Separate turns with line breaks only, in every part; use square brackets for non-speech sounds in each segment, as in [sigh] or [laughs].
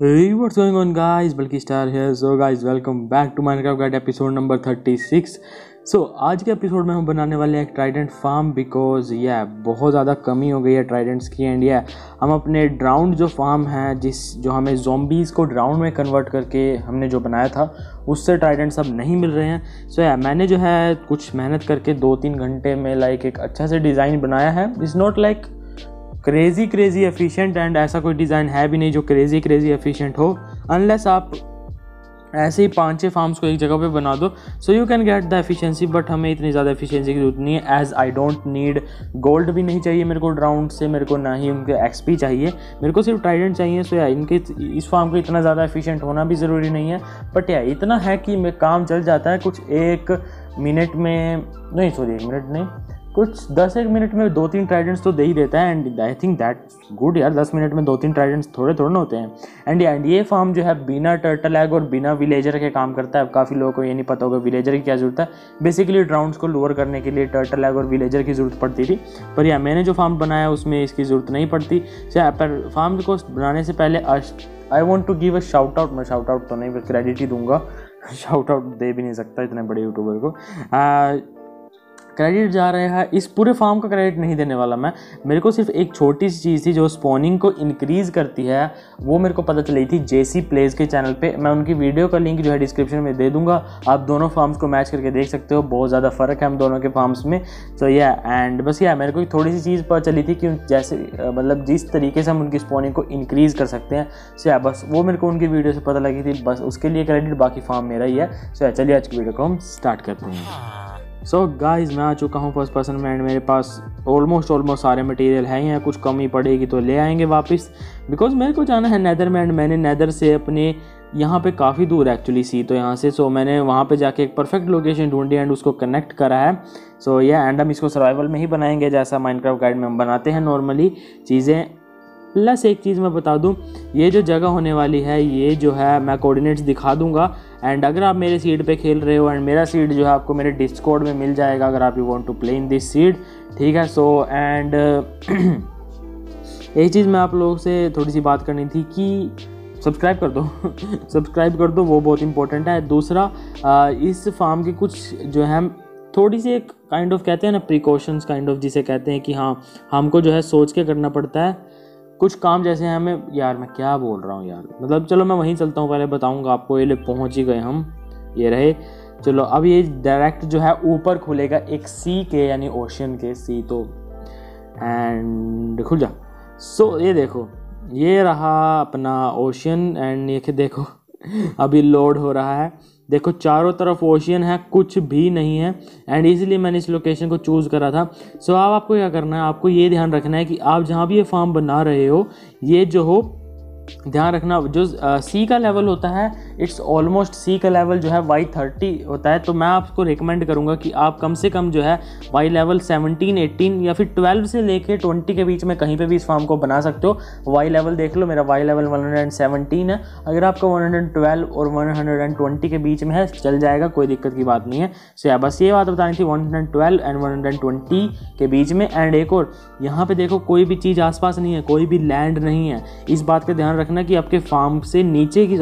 Hey, what's going on, guys? Bulky Star here. So, guys, welcome back to Minecraft Guide episode number 36. So so, आज के episode में हम बनाने वाले हैं ट्राइडेंट फार्म बिकॉज़ यह बहुत ज़्यादा कमी हो गई है ट्राइडेंट्स की एंड यह हम अपने ड्राउंड जो फार्म है जिस जो हमें जोम्बीज़ को ड्राउंड में कन्वर्ट करके हमने जो बनाया था उससे ट्राइडेंट्स अब नहीं मिल रहे हैं सो so, या मैंने जो है कुछ मेहनत करके दो तीन घंटे में लाइक एक अच्छा से डिज़ाइन बनाया है is not like crazy crazy efficient and ऐसा कोई डिज़ाइन है भी नहीं जो क्रेज़ी क्रेज़ी एफिशिएंट हो अनलेस आप ऐसे ही पाँच छः फार्म्स को एक जगह पे बना दो so you can get the efficiency but हमें इतनी ज़्यादा एफिशिएंसी की ज़रूरत नहीं है as I don't need gold भी नहीं चाहिए मेरे को ड्राउंड से, मेरे को ना ही उनके एक्सपी चाहिए, मेरे को सिर्फ़ ट्राइडेंट चाहिए सो या इनके इस फार्म को इतना ज़्यादा एफिशिएंट होना भी ज़रूरी नहीं है बट या इतना है कि काम चल जाता है कुछ एक मिनट में, नहीं सॉरी एक मिनट नहीं कुछ दस एक मिनट में दो तीन ट्राइडेंट्स तो दे ही देता है and I think that good यार, दस मिनट में दो तीन ट्राइडेंट्स थोड़े थोड़े होते हैं। एंड एंड ये फार्म जो है, बिना टर्टल एग और बिना विलेजर के काम करता है। अब काफ़ी लोगों को ये नहीं पता होगा विलेजर की क्या ज़रूरत है। बेसिकली ड्राउंड्स को लोअर करने के लिए टर्टल एग और विलेजर की ज़रूरत पड़ती थी। पर या मैंने जो फार्म बनाया, उसमें इसकी ज़रूरत नहीं पड़ती। पर फार्म को बनाने से पहले I want to give a shout out मैं शाउट आउट तो नहीं क्रेडिट ही दूँगा। [laughs] शाउट आउट दे भी नहीं सकता इतने बड़े यूट्यूबर को। क्रेडिट जा रहा है। इस पूरे फार्म का क्रेडिट नहीं देने वाला मैं। मेरे को सिर्फ़ एक छोटी सी चीज़ थी जो स्पॉनिंग को इंक्रीज़ करती है, वो मेरे को पता चली थी जेसी प्लेज के चैनल पे। मैं उनकी वीडियो का लिंक जो है डिस्क्रिप्शन में दे दूँगा। आप दोनों फार्म्स को मैच करके देख सकते हो। बहुत ज़्यादा फ़र्क है हम दोनों के फार्म्स में। तो यह एंड बस यह मेरे को थोड़ी सी चीज़ पता चली थी कि जैसे मतलब जिस तरीके से हम उनकी स्पॉनिंग को इंक्रीज़ कर सकते हैं। सो या बस वो मेरे को उनकी वीडियो से पता लगी थी। बस उसके लिए क्रेडिट बाकी फार्म मेरा ही है। सो चलिए आज की वीडियो को हम स्टार्ट करते हैं। सो so, गाइस मैं आ चुका हूँ फ़र्स्ट पर्सन में एंड मेरे पास ऑलमोस्ट ऑलमोस्ट सारे मटेरियल हैं या कुछ कमी पड़ेगी तो ले आएँगे वापस। बिकॉज़ मेरे को जाना है नैदर में एंड मैंने नैदर से अपने यहाँ पे काफ़ी दूर एक्चुअली सी तो यहाँ से। सो so, मैंने वहाँ पे जाके एक परफेक्ट लोकेशन ढूंढी एंड उसको कनेक्ट करा है। सो so, एंड हम इसको सर्वाइवल में ही बनाएँगे जैसा माइनक्राफ्ट गाइड में हम बनाते हैं नॉर्मली चीज़ें। प्लस एक चीज़ मैं बता दूँ ये जो जगह होने वाली है ये जो है मैं कोऑर्डिनेट्स दिखा दूँगा। एंड अगर आप मेरे सीड पे खेल रहे हो एंड मेरा सीड जो है आपको मेरे डिस्कॉर्ड में मिल जाएगा अगर आप you want to play in this seed ठीक है? सो एंड [clears throat] एक चीज़ मैं आप लोगों से थोड़ी सी बात करनी थी कि सब्सक्राइब कर दो। [laughs] सब्सक्राइब कर दो, वो बहुत इंपॉर्टेंट है। दूसरा इस फार्म के कुछ जो है थोड़ी सी एक काइंड ऑफ़ कहते हैं ना प्रिकॉशंस काइंड ऑफ़ जिसे कहते हैं कि हाँ हमको जो है सोच के करना पड़ता है। कुछ काम जैसे हमें यार मैं क्या बोल रहा हूँ यार? मतलब चलो मैं वहीं चलता हूँ पहले बताऊँगा आपको ये ले पहुँच ही गए हम ये रहे। चलो अब ये डायरेक्ट जो है ऊपर खुलेगा एक सी के यानी ओशन के सी तो एंड खुल जा। सो so, ये देखो ये रहा अपना ओशन एंड ये देखो [laughs] अभी लोड हो रहा है। देखो चारों तरफ़ ओशियन है कुछ भी नहीं है एंड इसीलिए मैंने इस लोकेशन को चूज़ करा था। सो so, अब आपको क्या करना है? आपको ये ध्यान रखना है कि आप जहाँ भी ये फार्म बना रहे हो ये जो हो ध्यान रखना जो सी का लेवल होता है इट्स ऑलमोस्ट सी का लेवल जो है वाई थर्टी होता है तो मैं आपको रिकमेंड करूँगा कि आप कम से कम जो है वाई लेवल सेवनटीन, एटीन या फिर ट्वेल्व से लेके ट्वेंटी के बीच में कहीं पे भी इस फार्म को बना सकते हो। वाई लेवल देख लो, मेरा Y level one hundred seventeen है। अगर आपका वन हंड्रेड ट्वेल्व और वन हंड्रेड एंड ट्वेंटी के बीच में है, चल जाएगा, कोई दिक्कत की बात नहीं है। सो या बस ये बात बतानी थी, one hundred twelve and one hundred twenty के बीच में। एंड एक और, यहाँ पे देखो, कोई भी चीज़ आसपास नहीं है, कोई भी लैंड नहीं है। इस बात का ध्यान रखना कि आपके फार्म से नीचे की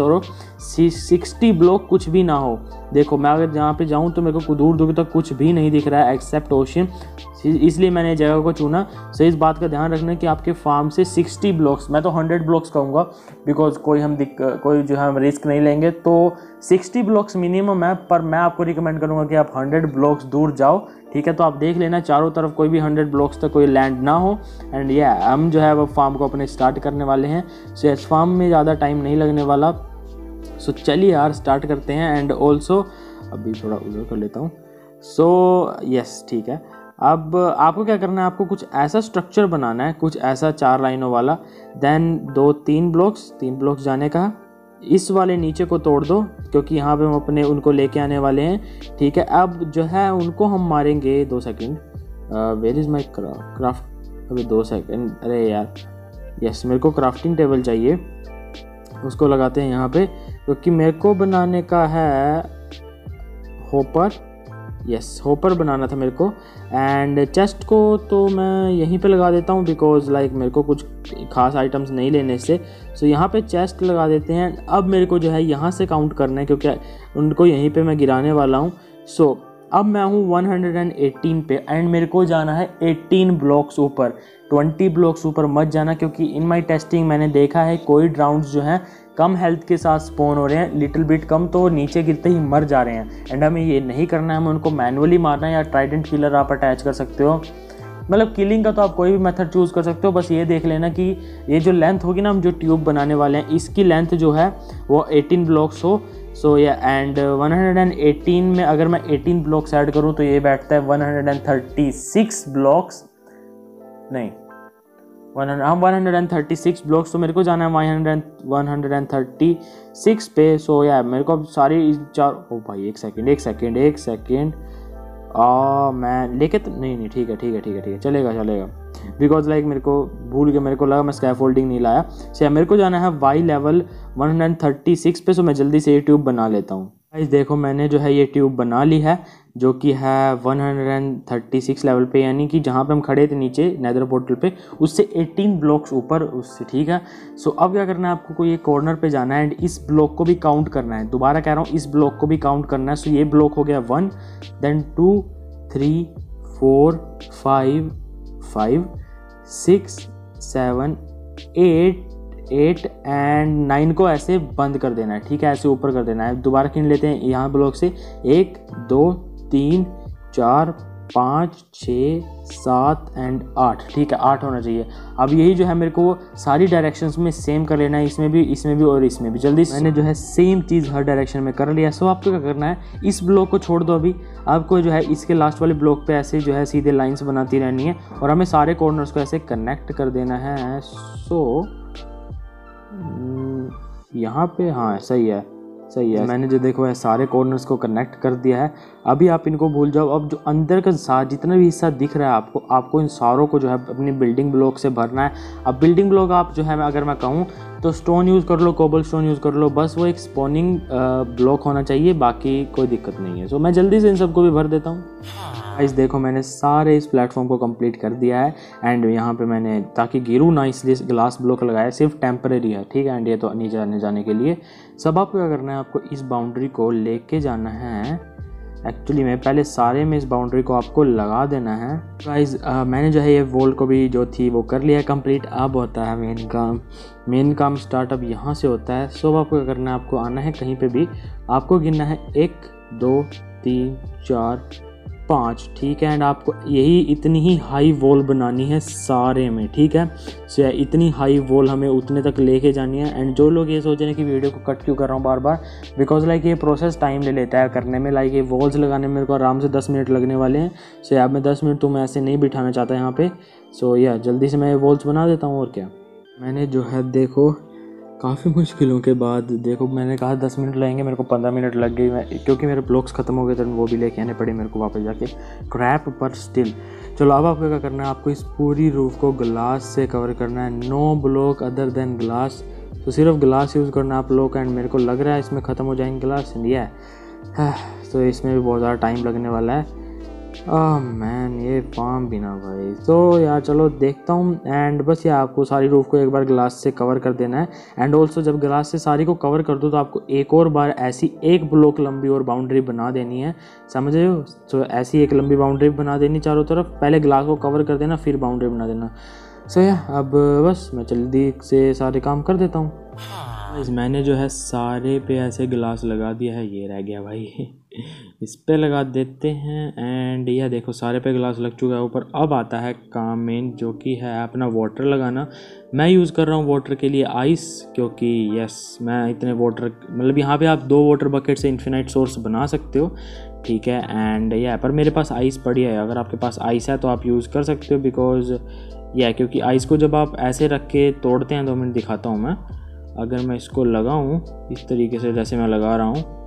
तरफ़ सिक्सटी ब्लॉक कुछ भी ना हो। देखो, मैं अगर जहाँ पे जाऊँ तो मेरे को दूर दूर तक कुछ भी नहीं दिख रहा है एक्सेप्ट ओशन इसलिए मैंने जगह को चुना। सो इस बात का ध्यान रखना कि आपके फार्म से 60 ब्लॉक्स मैं तो 100 ब्लॉक्स कहूँगा बिकॉज़ कोई हम दिक कोई जो है हम रिस्क नहीं लेंगे। तो 60 ब्लॉक्स मिनिमम है, पर मैं आपको रिकमेंड करूँगा कि आप 100 ब्लॉक्स दूर जाओ। ठीक है तो आप देख लेना, चारों तरफ़ कोई भी 100 ब्लॉक्स तक कोई लैंड ना हो। एंड ये हम जो है वो फार्म को अपने स्टार्ट करने वाले हैं। सो इस फार्म में ज़्यादा टाइम नहीं लगने वाला। सो चलिए यार स्टार्ट करते हैं एंड ऑल्सो अभी थोड़ा उधर कर लेता हूँ। सो यस ठीक है। अब आपको क्या करना है? आपको कुछ ऐसा स्ट्रक्चर बनाना है, कुछ ऐसा चार लाइनों वाला। देन दो, तीन ब्लॉक्स तीन ब्लॉक्स जाने का। इस वाले नीचे को तोड़ दो, क्योंकि यहाँ पे हम अपने उनको लेके आने वाले हैं। ठीक है, अब जो है, उनको हम मारेंगे दो second where is my craft अभी दो सेकंड अरे यार यस मेरे को क्राफ्टिंग टेबल चाहिए। उसको लगाते हैं यहाँ पे। क्योंकि मेरे को बनाने का है होपर। यस होपर बनाना था मेरे को। एंड चेस्ट को तो मैं यहीं पे लगा देता हूँ बिकॉज़ लाइक मेरे को कुछ खास आइटम्स नहीं लेने से। सो so, यहाँ पे चेस्ट लगा देते हैं। अब मेरे को जो है यहाँ से काउंट करना है क्योंकि उनको यहीं पे मैं गिराने वाला हूँ। सो so, अब मैं हूँ 118 पे। एंड मेरे को जाना है 18 ब्लॉक्स ऊपर। 20 ब्लॉक्स ऊपर मत जाना, क्योंकि इन माई टेस्टिंग मैंने देखा है कोई ड्राउंड जो हैं कम हेल्थ के साथ स्पोन हो रहे हैं लिटिल बिट कम तो नीचे गिरते ही मर जा रहे हैं। एंड हमें ये नहीं करना है, हमें उनको मैनुअली मारना है या ट्राइडेंट किलर आप अटैच कर सकते हो। मतलब किलिंग का तो आप कोई भी मेथड चूज़ कर सकते हो, बस ये देख लेना कि ये जो लेंथ होगी ना, हम जो ट्यूब बनाने वाले हैं, इसकी लेंथ जो है वो 18 ब्लॉक्स हो। सो या एंड 118 में अगर मैं 18 ब्लॉक्स ऐड करूँ तो ये बैठता है 136 ब्लॉक्स नहीं हम one hundred and thirty six blocks तो मेरे को जाना है, वन हंड्रेड सिक्स पे सो या मेरे को अब सारी चार, ओ भाई, एक सेकेंड एक सेकेंड एक सेकेंड मैं, लेके तो नहीं नहीं, ठीक है ठीक है ठीक है ठीक है, चलेगा चलेगा। बिकॉज़ लाइक मेरे को भूल गया, मेरे को लगा मैं स्कैफ फोल्डिंग नहीं लाया। सो मेरे को जाना है Y level one hundred thirty six पे सो मैं जल्दी से ये ट्यूब बना लेता हूँ। गाइस देखो, मैंने जो है ये ट्यूब बना ली है, जो कि है 136 लेवल पे, यानी कि जहाँ पे हम खड़े थे नीचे नैदर पोर्टल पे, उससे 18 ब्लॉक्स ऊपर, उससे ठीक है। सो अब क्या करना है, आपको कोई एक कॉर्नर पे जाना है एंड इस ब्लॉक को भी काउंट करना है। दोबारा कह रहा हूँ, इस ब्लॉक को भी काउंट करना है। सो ये ब्लॉक हो गया one then two three four five five six seven eight eight and nine को ऐसे बंद कर देना है, ठीक है? ऐसे ऊपर कर देना है। दोबारा किन लेते हैं? यहाँ ब्लॉक से एक, दो, तीन, चार पाँच छ सात एंड आठ। ठीक है आठ होना चाहिए। अब यही जो है मेरे को सारी डायरेक्शंस में सेम कर लेना है इसमें भी इसमें भी और इसमें भी। जल्दी मैंने जो है सेम चीज़ हर डायरेक्शन में कर लिया। सो आपको क्या करना है? इस ब्लॉक को छोड़ दो अभी। आपको जो है इसके लास्ट वाले ब्लॉक पे ऐसे जो है सीधे लाइंस बनाती रहनी है और हमें सारे कॉर्नर्स को ऐसे कनेक्ट कर देना है। सो हम्म, यहाँ पे हाँ सही है। सही है। मैंने जो देखो है, सारे कॉर्नर्स को कनेक्ट कर दिया है। अभी आप इनको भूल जाओ। अब जो अंदर का सार जितना भी हिस्सा दिख रहा है आपको आपको इन सारों को जो है अपनी बिल्डिंग ब्लॉक से भरना है। अब बिल्डिंग ब्लॉक आप जो है, अगर मैं कहूँ तो स्टोन यूज़ कर लो कोबल स्टोन यूज़ कर लो, बस वो एक स्पॉनिंग ब्लॉक होना चाहिए, बाकी कोई दिक्कत नहीं है। सो मैं जल्दी से इन सबको भी भर देता हूँ। गाइस देखो, मैंने सारे इस प्लेटफॉर्म को कंप्लीट कर दिया है एंड यहाँ पे मैंने, ताकि गिरू ना इसलिए ग्लास ब्लॉक लगाया, सिर्फ़ टेम्परेरी है, ठीक है? एंड ये तो नीचे आने जाने के लिए। सब आपको क्या करना है, आपको इस बाउंड्री को लेके जाना है एक्चुअली में पहले सारे में इस बाउंड्री को आपको लगा देना है। गाइस मैंने जो है ये वोल को भी जो थी वो कर लिया कंप्लीट अब होता है मेन काम। मेन काम स्टार्टअप यहाँ से होता है। सब आपको करना है? आपको आना है कहीं पे भी। आपको गिनना है एक, दो, तीन, चार पाँच ठीक है? एंड आपको यही इतनी ही हाई वॉल बनानी है सारे में ठीक है? सो so, इतनी हाई वॉल हमें उतने तक लेके जानी है। एंड जो लोग ये सोच रहे हैं कि वीडियो को कट क्यों कर रहा हूँ बार बार बिकॉज़ लाइक ये प्रोसेस टाइम ले लेता है करने में लाइक ये वॉल्स लगाने में मेरे को आराम से दस मिनट लगने वाले हैं। सो अब मैं दस मिनट तो मैं ऐसे नहीं बिठाना चाहता यहाँ पे। सो so, या जल्दी से मैं वॉल्स बना देता हूँ और क्या? मैंने जो है देखो काफ़ी मुश्किलों के बाद, देखो, मैंने कहा दस मिनट लगेंगे, मेरे को पंद्रह मिनट लग गई मैं, क्योंकि मेरे ब्लॉक्स ख़त्म हो गए थे, वो भी लेके आने पड़े मेरे को वापस जाके। क्रैप पर स्टिल चलो, अब आपको क्या करना है? आपको इस पूरी रूफ को ग्लास से कवर करना है। No block other than glass तो सिर्फ़ ग्लास यूज़ करना आप लोग एंड मेरे को लग रहा है इसमें ख़त्म हो जाएँगे ग्लास इंडिया [sighs] तो इसमें भी बहुत ज़्यादा टाइम लगने वाला है। मैन ये फार्म भी ना भाई। तो यार चलो देखता हूँ एंड बस ये आपको सारी रूफ को एक बार ग्लास से कवर कर देना है। एंड ऑल्सो जब ग्लास से सारी को कवर कर दो तो आपको एक और बार ऐसी एक ब्लॉक लंबी और बाउंड्री बना देनी है। समझ रहे हो? तो ऐसी एक लंबी बाउंड्री बना देनी चारों तरफ़। पहले ग्लास को कवर कर देना फिर बाउंड्री बना देना। सो so, या अब बस मैं जल्दी से सारे काम कर देता हूँ। मैंने जो है सारे पे ऐसे गिलास लगा दिया है। ये रह गया भाई। [laughs] इस पे लगा देते हैं एंड यह देखो, सारे पे ग्लास लग चुका है। ऊपर अब आता है काम मेन जो कि है अपना वाटर लगाना। मैं यूज़ कर रहा हूँ वाटर के लिए आइस क्योंकि यस मैं इतने वाटर मतलब यहाँ पे आप दो वाटर बकेट से इन्फिनाइट सोर्स बना सकते हो। ठीक है एंड यह पर मेरे पास आइस पड़ी है। अगर आपके पास आइस है तो आप यूज़ कर सकते हो बिकॉज़ यह क्योंकि आइस को जब आप ऐसे रख के तोड़ते हैं तो मैं दिखाता हूँ मैं। अगर मैं इसको लगाऊँ इस तरीके से जैसे मैं लगा रहा हूँ।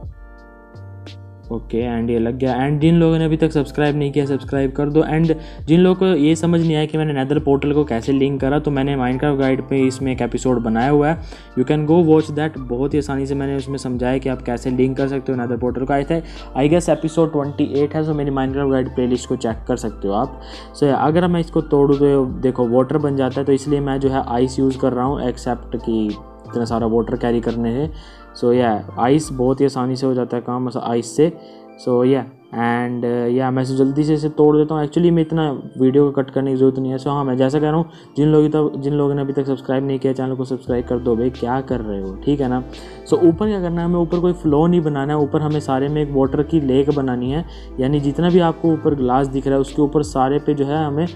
ओके एंड ये लग गया। एंड जिन लोगों ने अभी तक सब्सक्राइब नहीं किया सब्सक्राइब कर दो। एंड जिन लोगों को ये समझ नहीं आया कि मैंने नैदर पोर्टल को कैसे लिंक करा तो मैंने माइनक्राफ्ट गाइड पे इसमें एक एपिसोड बनाया हुआ है। You can go watch that बहुत ही आसानी से मैंने उसमें समझाया कि आप कैसे लिंक कर सकते हो नैदर पोर्टल को। आई थे I guess episode twenty eight है सो मेरी माइनक्राफ्ट गाइड प्ले को चेक कर सकते हो आप। सो so, अगर मैं इसको तोड़ूँ तो देखो वाटर बन जाता है तो इसलिए मैं जो है आइस यूज़ कर रहा हूँ एक्सेप्ट कि इतना सारा वाटर कैरी करने से सो या आइस बहुत ही आसानी से हो जाता है काम आइस से। सो या एंड या मैं जल्दी से इसे तोड़ देता हूँ। एक्चुअली मैं इतना वीडियो को कट करने की ज़रूरत नहीं है। सो so, हाँ मैं जैसा कह रहा हूँ जिन लोगों तक जिन लोगों ने अभी तक सब्सक्राइब नहीं किया चैनल को सब्सक्राइब कर दो भाई। क्या कर रहे हो? ठीक है ना? सो so, ऊपर क्या करना है हमें ऊपर कोई फ्लो नहीं बनाना है। ऊपर हमें सारे में एक वाटर की लेक बनानी है। यानी जितना भी आपको ऊपर ग्लास दिख रहा है उसके ऊपर सारे पे जो है हमें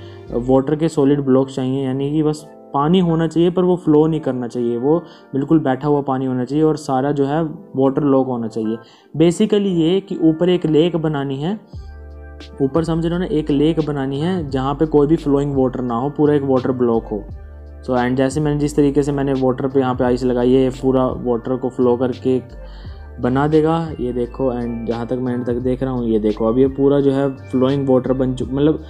वाटर के सॉलिड ब्लॉक चाहिए। यानी कि बस पानी होना चाहिए पर वो फ्लो नहीं करना चाहिए। वो बिल्कुल बैठा हुआ पानी होना चाहिए और सारा जो है वाटर लॉक होना चाहिए। बेसिकली ये कि ऊपर एक लेक बनानी है। ऊपर समझ हो ना? एक लेक बनानी है जहाँ पे कोई भी फ्लोइंग वाटर ना हो पूरा एक वाटर ब्लॉक हो। सो so, एंड जैसे मैंने जिस तरीके से मैंने वाटर पे यहाँ पे आइस लगाई है पूरा वाटर को फ्लो करके बना देगा। ये देखो एंड जहाँ तक मैं एंड तक देख रहा हूँ ये देखो। अब ये पूरा जो है फ्लोइंग वाटर बन चुका मतलब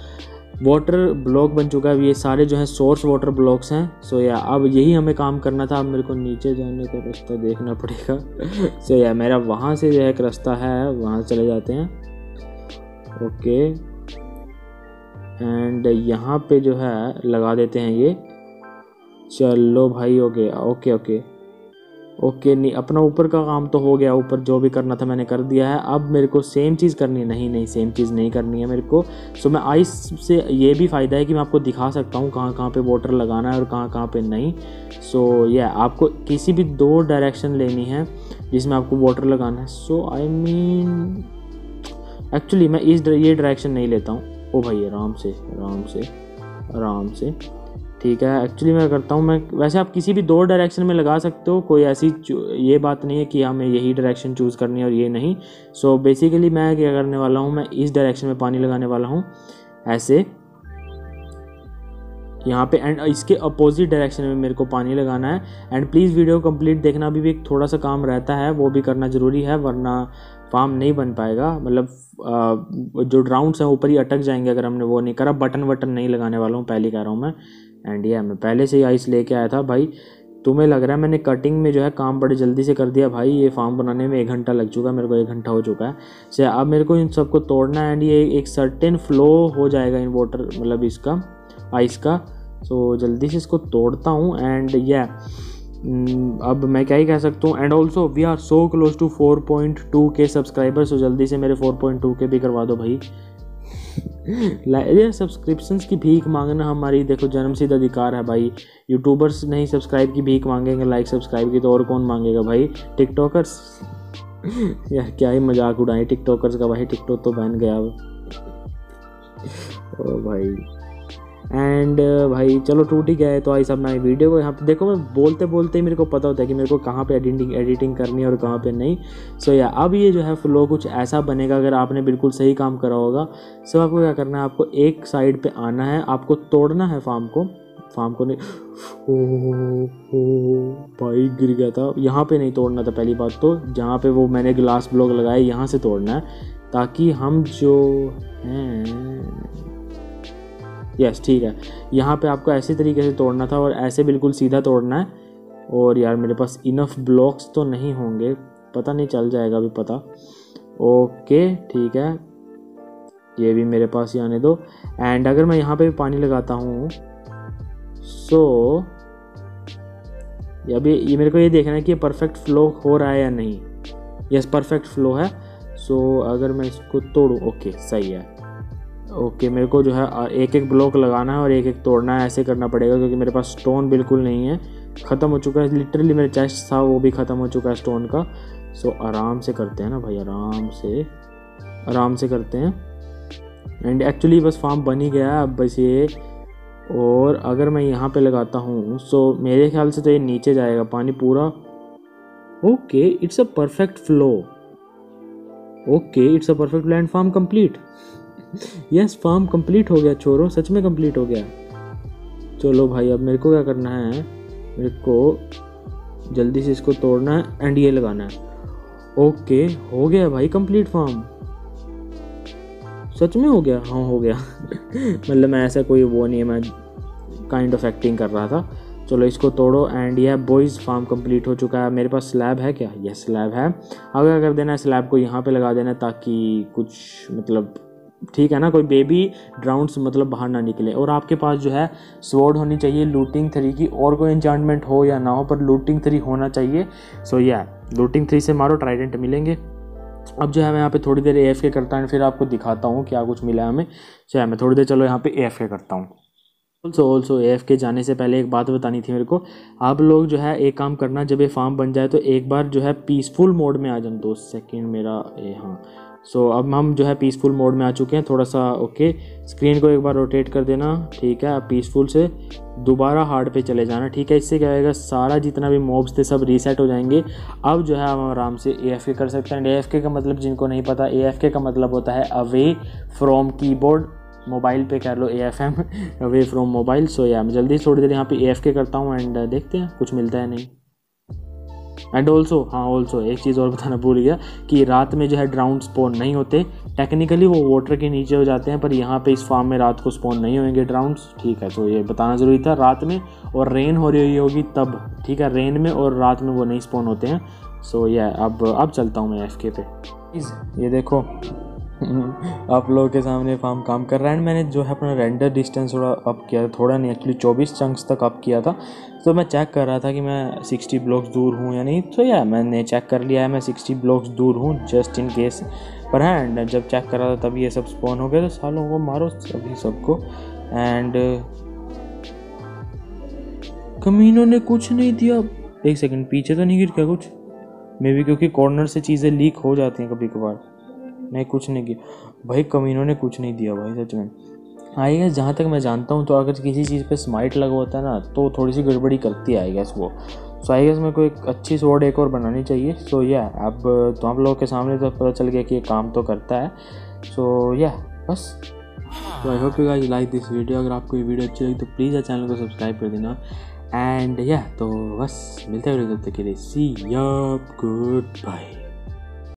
वाटर ब्लॉक बन चुका है। ये सारे जो है सोर्स वाटर ब्लॉक्स हैं। सो या अब यही हमें काम करना था। अब मेरे को नीचे जाने का रास्ता देखना पड़ेगा। [laughs] सो या मेरा वहाँ से जो है एक रास्ता है, वहाँ चले जाते हैं। ओके एंड यहाँ पे जो है लगा देते हैं ये। चलो भाई ओके ओके ओके ओके नहीं अपना ऊपर का काम तो हो गया ऊपर जो भी करना था मैंने कर दिया है। अब मेरे को सेम चीज़ करनी है। नहीं नहीं सेम चीज़ नहीं करनी है मेरे को। सो मैं आइस से ये भी फ़ायदा है कि मैं आपको दिखा सकता हूँ कहाँ कहाँ पे वाटर लगाना है और कहाँ कहाँ पे नहीं। सो so, यह yeah, आपको किसी भी दो डायरेक्शन लेनी है जिसमें आपको वाटर लगाना है। सो आई मीन एक्चुअली मैं इस ये डायरेक्शन नहीं लेता हूँ। ओ भाई आराम से आराम से आराम से। ठीक है। एक्चुअली मैं करता हूँ मैं वैसे आप किसी भी दो डायरेक्शन में लगा सकते हो कोई ऐसी ये बात नहीं है कि हमें यही डायरेक्शन चूज़ करनी है और ये नहीं। सो so, बेसिकली मैं क्या करने वाला हूँ मैं इस डायरेक्शन में पानी लगाने वाला हूँ ऐसे। यहाँ पे एंड इसके अपोजिट डायरेक्शन में मेरे को पानी लगाना है। एंड प्लीज़ वीडियो कंप्लीट देखना भी, भी एक थोड़ा सा काम रहता है वो भी करना ज़रूरी है वरना फार्म नहीं बन पाएगा। मतलब जो ड्राउंड्स हैं ऊपर ही अटक जाएँगे अगर हमने वो नहीं करा। बटन वटन नहीं लगाने वाला हूँ पहले कह रहा हूँ मैं। एंड ये मैं पहले से ही आइस लेके आया था भाई। तुम्हें लग रहा है मैंने कटिंग में जो है काम बड़े जल्दी से कर दिया। भाई, ये फार्म बनाने में एक घंटा लग चुका है, मेरे को एक घंटा हो चुका है। से अब मेरे को इन सबको तोड़ना है एंड ये एक सर्टेन फ्लो हो जाएगा इन वाटर मतलब इसका आइस का। सो जल्दी से इसको तोड़ता हूँ एंड या अब मैं क्या ही कह सकता हूँ। And also we are so close to four point two के सब्सक्राइबर सो जल्दी से मेरे फोर पॉइंट टू के भी करवा दो भाई। ये सब्सक्रिप्शन की भीख मांगना हमारी, देखो जन्म सिद्ध अधिकार है भाई। यूट्यूबर्स नहीं सब्सक्राइब की भीख मांगेंगे लाइक सब्सक्राइब की तो और कौन मांगेगा भाई? टिकटॉकर्स [laughs] यार, क्या ही मज़ाक उड़ाए टिकटॉकर्स का भाई टिकटॉक तो बन गया ओ भाई। एंड uh, भाई चलो टूट ही गया है तो आई सब मैं वीडियो को यहाँ पे देखो मैं बोलते बोलते ही मेरे को पता होता है कि मेरे को कहाँ पे एडिटिंग एडिटिंग करनी है और कहाँ पे नहीं। सो so, या अब ये जो है फ्लो कुछ ऐसा बनेगा अगर आपने बिल्कुल सही काम करा होगा। सो so, आपको क्या करना है आपको एक साइड पे आना है आपको तोड़ना है फार्म को। फार्म को नहीं। ओ, ओ भाई गिर गया था। यहाँ पे नहीं तोड़ना था पहली बात तो। जहाँ पे वो मैंने ग्लास ब्लॉक लगाया यहाँ से तोड़ना है ताकि हम जो हैं यस ठीक है। यहाँ पे आपको ऐसे तरीके से तोड़ना था और ऐसे बिल्कुल सीधा तोड़ना है। और यार मेरे पास इनफ ब्लॉक्स तो नहीं होंगे। पता नहीं चल जाएगा अभी पता। ओके ठीक है। ये भी मेरे पास ही आने दो। एंड अगर मैं यहाँ पे भी पानी लगाता हूँ सो so, अभी ये मेरे को ये देखना है कि परफेक्ट फ्लो हो रहा है या नहीं। यस परफेक्ट फ्लो है। सो so, अगर मैं इसको तोड़ूँ ओके सही है। ओके, मेरे को जो है एक एक ब्लॉक लगाना है और एक एक तोड़ना है, ऐसे करना पड़ेगा क्योंकि मेरे पास स्टोन बिल्कुल नहीं है। ख़त्म हो चुका है, लिटरली मेरे चेस्ट था, वो भी ख़त्म हो चुका है स्टोन का। सो, आराम से करते हैं ना भाई, आराम से आराम से करते हैं। एंड एक्चुअली बस फार्म बन ही गया है, अब बस ये, और अगर मैं यहाँ पे लगाता हूँ सो मेरे ख्याल से तो ये नीचे जाएगा पानी पूरा। Okay it's a perfect flow okay it's a perfect land farm complete yes farm complete हो गया, छोरो, सच में कंप्लीट हो गया। चलो भाई, अब मेरे को क्या करना है? मेरे को जल्दी से इसको तोड़ना है एंड ये लगाना है। ओके, हो गया भाई कंप्लीट फार्म सच में हो गया? हाँ हो गया। [laughs] मतलब मैं ऐसा कोई वो नहीं है, मैं काइंड ऑफ़ एक्टिंग कर रहा था। चलो इसको तोड़ो एंड यह बॉयज़ फार्म कंप्लीट हो चुका है। मेरे पास स्लैब है क्या? यह स्लैब है। अब क्या कर देना है? स्लैब को यहाँ पे लगा देना ताकि कुछ मतलब ठीक है ना, कोई बेबी ड्राउंड्स मतलब बाहर ना निकले। और आपके पास जो है स्वॉर्ड होनी चाहिए लूटिंग थ्री की, और कोई इंचार्टमेंट हो या ना हो, पर लूटिंग थ्री होना चाहिए। सो या लूटिंग थ्री से मारो ट्राइडेंट मिलेंगे। अब जो है, मैं यहाँ पे थोड़ी देर ए के करता हूँ, फिर आपको दिखाता हूँ क्या कुछ मिला है हमें। चाहे मैं थोड़ी देर चलो यहाँ पे ए के करता हूँ। ऑल्सो ऑल्सो ए के जाने से पहले एक बात बतानी थी मेरे को। आप लोग जो है, एक काम करना, जब ये फार्म बन जाए तो एक बार जो है पीसफुल मोड में आ जाए दो सेकेंड मेरा ए हाँ। सो अब हम जो है पीसफुल मोड में आ चुके हैं थोड़ा सा ओके स्क्रीन को एक बार रोटेट कर देना, ठीक है अब पीसफुल से दोबारा हार्ड पे चले जाना, ठीक है, इससे क्या होगा सारा जितना भी मॉब्स थे सब रीसेट हो जाएँगे। अब जो है हम आराम से ए एफ़ के कर सकते हैं ए एफ़ के का मतलब जिनको नहीं पता ए एफ़ के का मतलब होता है अवे फ्रॉम कीबोर्ड मोबाइल पे कर लो A F M away from mobile so या मैं जल्दी थोड़ी देर यहाँ पे ए एफ़ के करता हूँ एंड देखते हैं, कुछ मिलता है नहीं। एंड ऑल्सो हाँ ऑल्सो एक चीज़ और बताना भूल गया कि रात में जो है ड्राउंड स्पोन नहीं होते। टेक्निकली वो वाटर के नीचे हो जाते हैं पर यहाँ पे इस फार्म में रात को स्पोन नहीं होंगे ड्राउंड्स ठीक है तो ये बताना ज़रूरी था। रात में और रेन हो रही होगी तब। ठीक है रेन में और रात में वो नहीं स्पोन होते हैं। सो so, ये yeah, अब अब चलता हूँ मैं एफ़ पे। ये देखो। [laughs] आप लोगों के सामने फार्म काम कर रहा है। मैंने जो है अपना रेंडर डिस्टेंस थोड़ा अप किया थोड़ा नहीं एक्चुअली चौबीस चंक्स तक अप किया था। तो मैं चेक कर रहा था कि मैं सिक्सटी ब्लॉक्स दूर हूँ या नहीं। तो या मैंने चेक कर लिया है, मैं सिक्सटी ब्लॉक्स दूर हूँ जस्ट इन केस पर है एंड जब चेक कर रहा था, तब ये सब स्पॉन हो गया। तो सालों को मारो सभी सबको। एंड कमीनों ने कुछ नहीं दिया। एक सेकंड पीछे तो नहीं गिर गया कुछ? मे बी क्योंकि कॉर्नर से चीज़ें लीक हो जाती हैं कभी कभार नहीं, कुछ नहीं किया। भाई कमीनों ने कुछ नहीं दिया भाई, सच में। आई गेस जहाँ तक मैं जानता हूँ तो अगर किसी चीज़ पे स्माइट लगा होता है ना तो थोड़ी सी गड़बड़ी करती है आई गेस वो। सो आई गेस मेरे को एक अच्छी स्वॉर्ड एक और बनानी चाहिए। सो या अब तो आप लोगों के सामने तो पता चल गया कि ये काम तो करता है। सो या बस। तो I hope you guys like this video अगर आपको ये वीडियो अच्छी लगी तो प्लीज़ आ चैनल को सब्सक्राइब कर देना। एंड या तो बस, मिलते हैं तब तक के लिए। सी गुड बाय